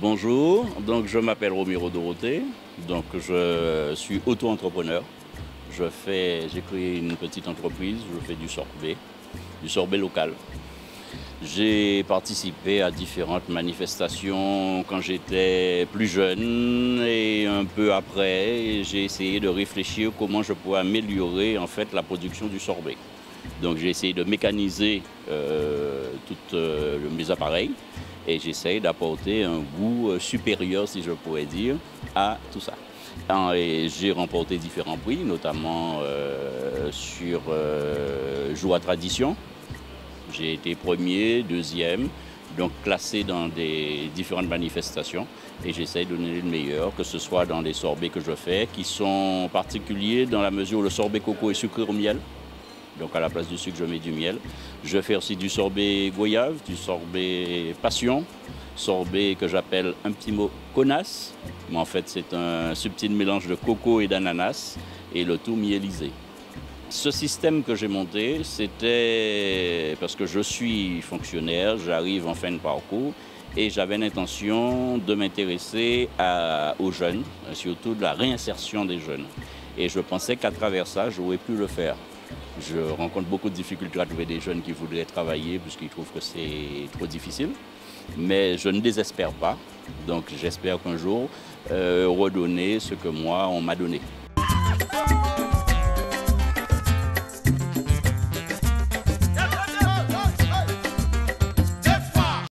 bonjour. Donc, je m'appelle Romero Dorothée. Donc, je suis auto-entrepreneur. J'ai créé une petite entreprise. Je fais du sorbet, du sorbet local. J'ai participé à différentes manifestations quand j'étais plus jeune et un peu après, j'ai essayé de réfléchir comment je pourrais améliorer en fait la production du sorbet. Donc j'ai essayé de mécaniser euh, tous euh, mes appareils et j'essaye d'apporter un goût euh, supérieur, si je pourrais dire, à tout ça. J'ai remporté différents prix, notamment sur Joie Tradition. J'ai été premier, deuxième, donc classé dans des différentes manifestations et j'essaye de donner le meilleur, que ce soit dans les sorbets que je fais, qui sont particuliers dans la mesure où le sorbet coco est sucré au miel. Donc à la place du sucre, je mets du miel. Je fais aussi du sorbet goyave, du sorbet passion, sorbet que j'appelle un petit mot connasse. Mais en fait, c'est un subtil mélange de coco et d'ananas et le tout miellisé. Ce système que j'ai monté, c'était parce que je suis fonctionnaire, j'arrive en fin de parcours et j'avais l'intention de m'intéresser aux jeunes, surtout de la réinsertion des jeunes. Et je pensais qu'à travers ça, j'aurais pu le faire. Je rencontre beaucoup de difficultés à trouver des jeunes qui voudraient travailler puisqu'ils trouvent que c'est trop difficile. Mais je ne désespère pas. Donc j'espère qu'un jour, euh, redonner ce que moi, on m'a donné.